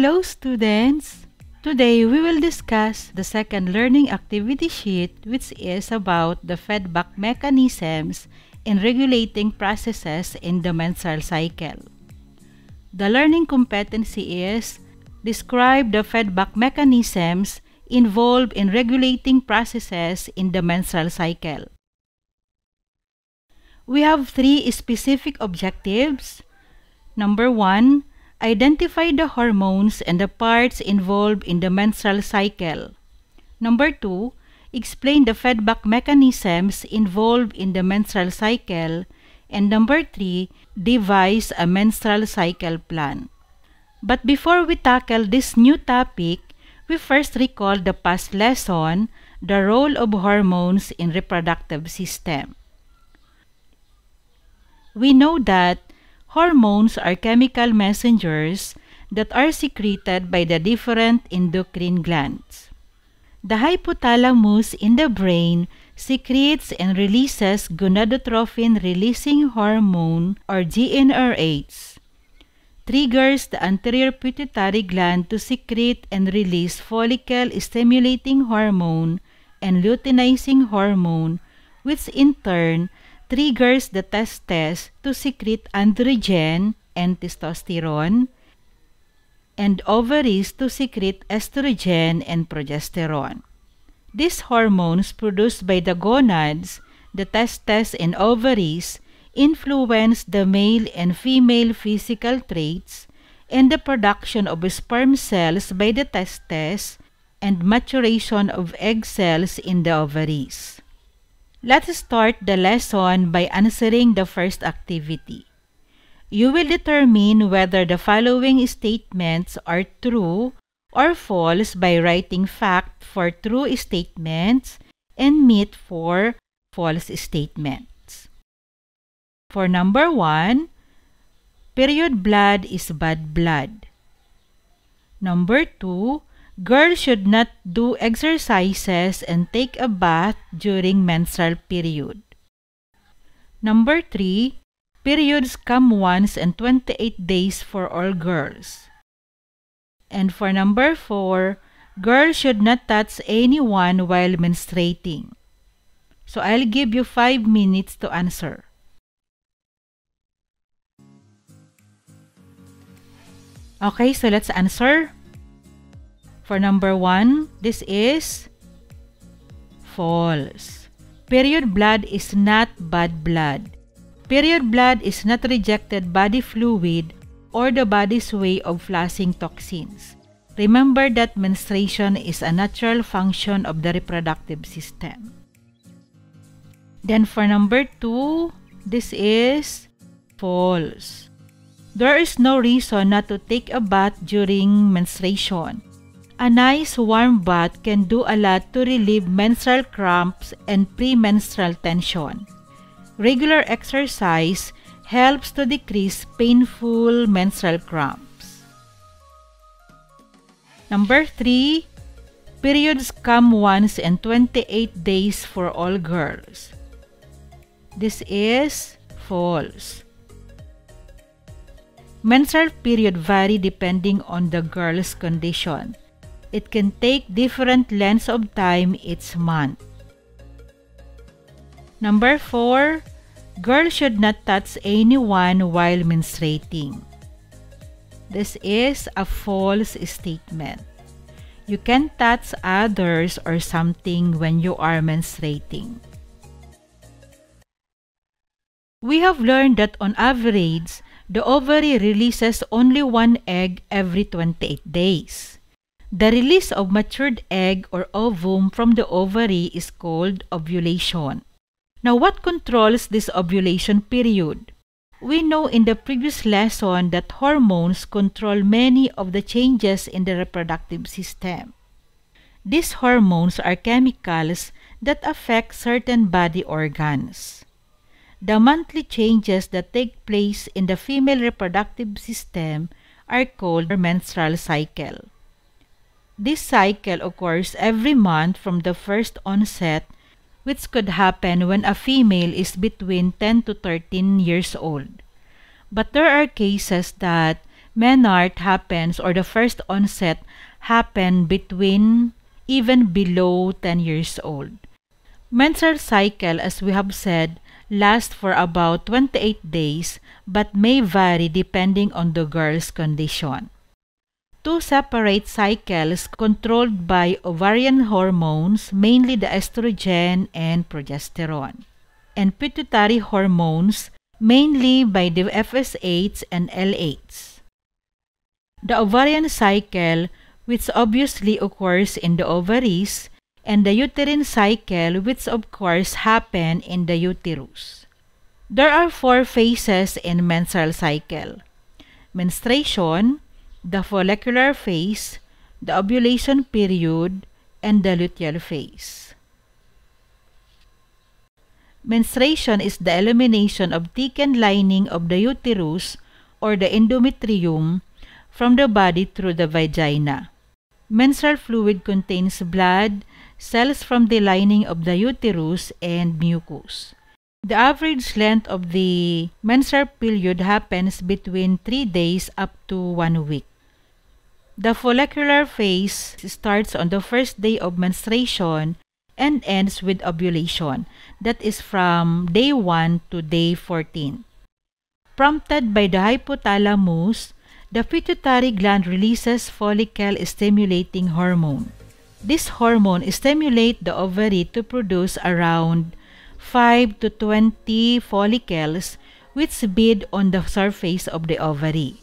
Hello students! Today we will discuss the second learning activity sheet which is about the feedback mechanisms in regulating processes in the menstrual cycle. The learning competency is describe the feedback mechanisms involved in regulating processes in the menstrual cycle. We have three specific objectives. Number one, Identify the hormones and the parts involved in the menstrual cycle. Number 2. Explain the feedback mechanisms involved in the menstrual cycle. And number 3. Devise a menstrual cycle plan. But before we tackle this new topic, we first recall the past lesson, the role of hormones in reproductive system. We know that Hormones are chemical messengers that are secreted by the different endocrine glands. The hypothalamus in the brain secretes and releases gonadotropin-releasing hormone or GnRH, triggers the anterior pituitary gland to secrete and release follicle-stimulating hormone and luteinizing hormone, which in turn triggers the testes to secrete androgen and testosterone, and ovaries to secrete estrogen and progesterone. These hormones produced by the gonads, the testes and ovaries, influence the male and female physical traits and the production of sperm cells by the testes and maturation of egg cells in the ovaries. Let's start the lesson by answering the first activity. You will determine whether the following statements are true or false by writing fact for true statements and myth for false statements. For number one, period blood is bad blood. Number two, Girls should not do exercises and take a bath during menstrual period. Number 3. Periods come once in 28 days for all girls. And for number 4, girls should not touch anyone while menstruating. So I'll give you 5 minutes to answer. Okay, so let's answer. For number one, this is false. Period blood is not bad blood. Period blood is not rejected body fluid or the body's way of flushing toxins. Remember that menstruation is a natural function of the reproductive system. Then for number two, this is false. There is no reason not to take a bath during menstruation. A nice warm bath can do a lot to relieve menstrual cramps and premenstrual tension. Regular exercise helps to decrease painful menstrual cramps. Number 3. Periods come once in 28 days for all girls. This is false. Menstrual period vary depending on the girl's condition. It can take different lengths of time each month. Number 4. Girls should not touch anyone while menstruating. This is a false statement. You can touch others or something when you are menstruating. We have learned that on average, the ovary releases only one egg every 28 days. The release of matured egg or ovum from the ovary is called ovulation. Now, what controls this ovulation period? We know in the previous lesson that hormones control many of the changes in the reproductive system. These hormones are chemicals that affect certain body organs. The monthly changes that take place in the female reproductive system are called menstrual cycle. This cycle occurs every month from the first onset, which could happen when a female is between 10 to 13 years old. But there are cases that menarche happens or the first onset happen between even below 10 years old. Menstrual cycle, as we have said, lasts for about 28 days but may vary depending on the girl's condition. Two separate cycles controlled by ovarian hormones, mainly the estrogen and progesterone, and pituitary hormones, mainly by the FSH and LH. The ovarian cycle, which obviously occurs in the ovaries, and the uterine cycle, which of course happen in the uterus. There are four phases in menstrual cycle. Menstruation, the follicular phase, the ovulation period, and the luteal phase. Menstruation is the elimination of thickened lining of the uterus or the endometrium from the body through the vagina. Menstrual fluid contains blood, cells from the lining of the uterus, and mucus. The average length of the menstrual period happens between 3 days up to 1 week. The follicular phase starts on the first day of menstruation and ends with ovulation, that is from day 1 to day 14. Prompted by the hypothalamus, the pituitary gland releases follicle-stimulating hormone. This hormone stimulates the ovary to produce around 5 to 20 follicles which bead on the surface of the ovary.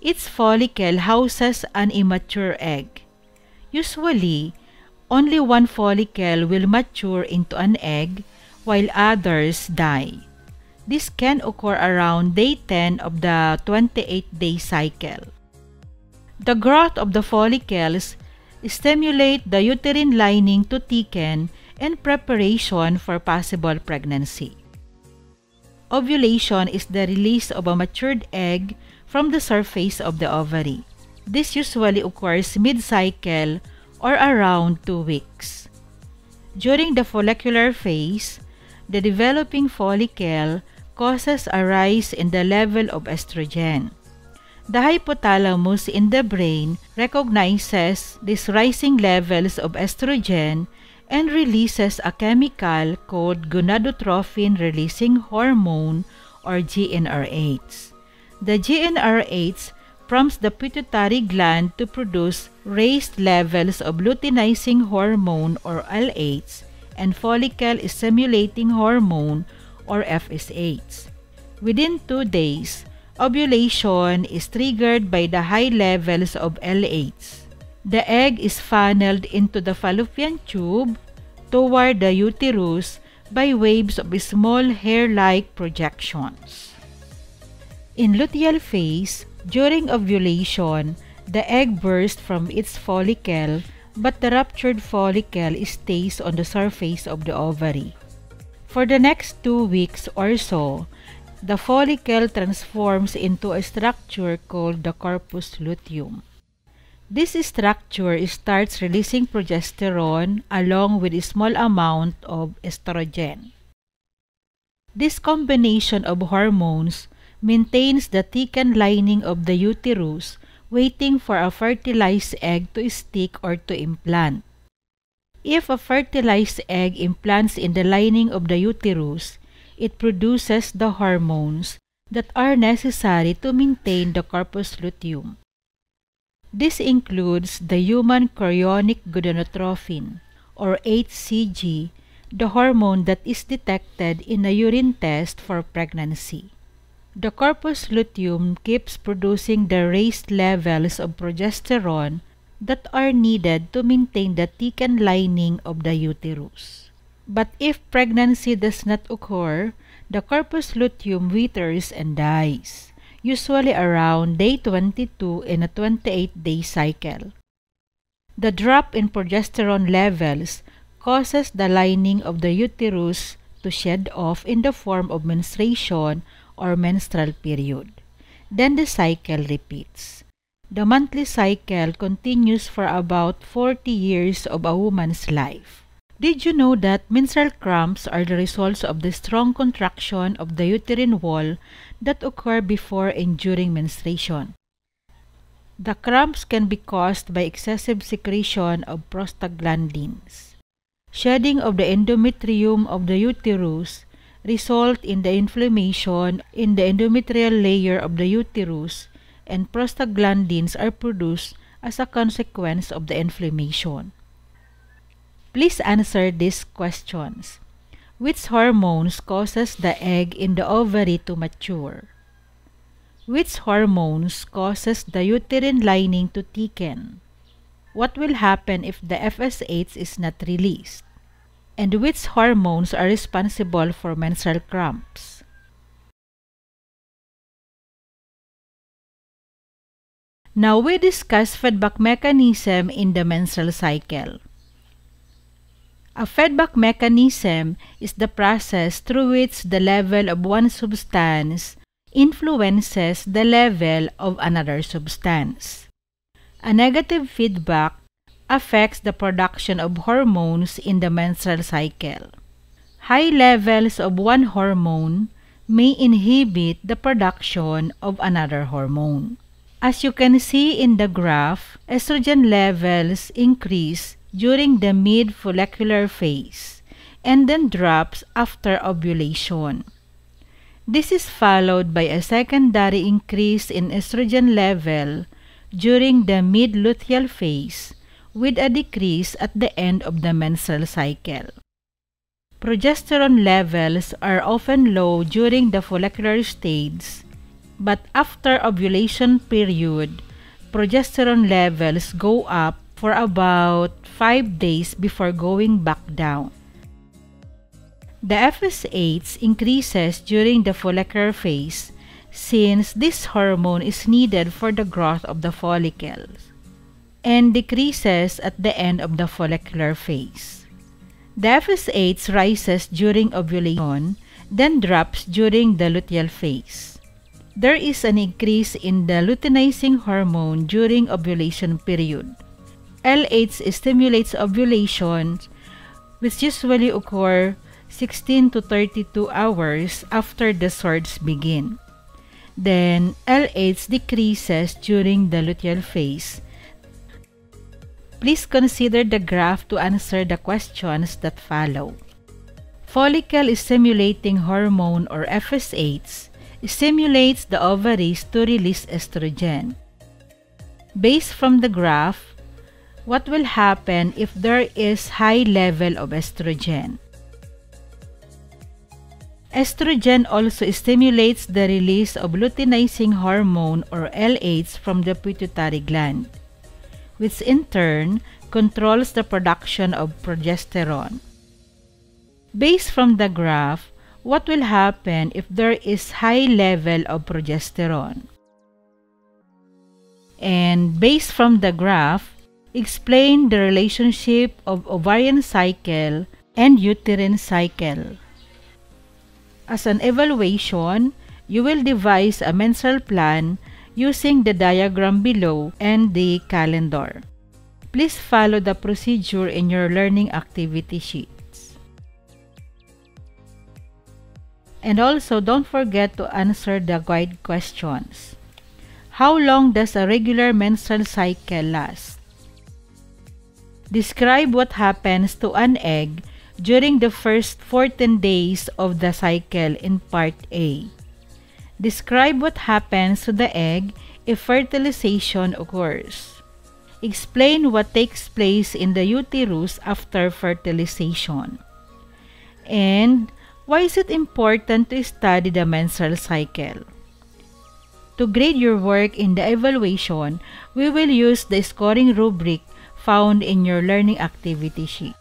Each follicle houses an immature egg. Usually, only one follicle will mature into an egg while others die. This can occur around day 10 of the 28-day cycle. The growth of the follicles stimulate the uterine lining to thicken in preparation for possible pregnancy. Ovulation is the release of a matured egg from the surface of the ovary. This usually occurs mid-cycle or around 2 weeks. During the follicular phase, the developing follicle causes a rise in the level of estrogen. The hypothalamus in the brain recognizes these rising levels of estrogen and releases a chemical called gonadotropin releasing hormone or GnRH. The GnRH prompts the pituitary gland to produce raised levels of luteinizing hormone or LH and follicle stimulating hormone or FSH. Within two days, ovulation is triggered by the high levels of LH. The egg is funneled into the fallopian tube toward the uterus by waves of small hair-like projections. In luteal phase, during ovulation, the egg bursts from its follicle but the ruptured follicle stays on the surface of the ovary. For the next two weeks or so, the follicle transforms into a structure called the corpus luteum. This structure starts releasing progesterone along with a small amount of estrogen. This combination of hormones maintains the thickened lining of the uterus waiting for a fertilized egg to stick or to implant. If a fertilized egg implants in the lining of the uterus, it produces the hormones that are necessary to maintain the corpus luteum. This includes the human chorionic gonadotropin or HCG, the hormone that is detected in a urine test for pregnancy. The corpus luteum keeps producing the raised levels of progesterone that are needed to maintain the thickened lining of the uterus. But if pregnancy does not occur, the corpus luteum withers and dies, usually around day 22 in a 28-day cycle. The drop in progesterone levels causes the lining of the uterus to shed off in the form of menstruation or menstrual period. Then the cycle repeats. The monthly cycle continues for about 40 years of a woman's life. Did you know that menstrual cramps are the results of the strong contraction of the uterine wall that occur before and during menstruation? The cramps can be caused by excessive secretion of prostaglandins. Shedding of the endometrium of the uterus result in the inflammation in the endometrial layer of the uterus and prostaglandins are produced as a consequence of the inflammation. Please answer these questions. Which hormones causes the egg in the ovary to mature? Which hormones causes the uterine lining to thicken? What will happen if the FSH is not released? And which hormones are responsible for menstrual cramps? Now we discuss feedback mechanism in the menstrual cycle. A feedback mechanism is the process through which the level of one substance influences the level of another substance. A negative feedback affects the production of hormones in the menstrual cycle. High levels of one hormone may inhibit the production of another hormone. As you can see in the graph, estrogen levels increase during the mid-follicular phase and then drops after ovulation. This is followed by a secondary increase in estrogen level during the mid-luteal phase with a decrease at the end of the menstrual cycle. Progesterone levels are often low during the follicular stage, but after ovulation period, progesterone levels go up for about 5 days before going back down. The FSH increases during the follicular phase since this hormone is needed for the growth of the follicles and decreases at the end of the follicular phase. The FSH rises during ovulation, then drops during the luteal phase. There is an increase in the luteinizing hormone during ovulation period. LH stimulates ovulation, which usually occur 16 to 32 hours after the surge begin. Then, LH decreases during the luteal phase. Please consider the graph to answer the questions that follow. Follicle stimulating hormone or FSH stimulates the ovaries to release estrogen. Based from the graph, what will happen if there is high level of estrogen? Estrogen also stimulates the release of luteinizing hormone or LH from the pituitary gland, which in turn controls the production of progesterone. Based from the graph, what will happen if there is high level of progesterone? And based from the graph, explain the relationship of ovarian cycle and uterine cycle. As an evaluation, you will devise a menstrual plan using the diagram below and the calendar. Please follow the procedure in your learning activity sheets. And also, don't forget to answer the guide questions. How long does a regular menstrual cycle last? Describe what happens to an egg during the first 14 days of the cycle in Part A. Describe what happens to the egg if fertilization occurs. Explain what takes place in the uterus after fertilization. And why is it important to study the menstrual cycle? To grade your work in the evaluation, we will use the scoring rubric found in your learning activity sheet.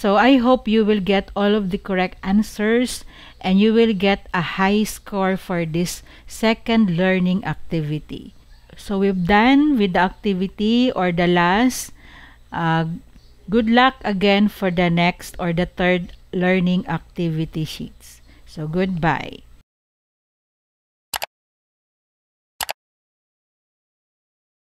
So I hope you will get all of the correct answers and you will get a high score for this second learning activity. So we've done with the activity or the last. Uh, good luck again for the next or the third learning activity sheets. So goodbye.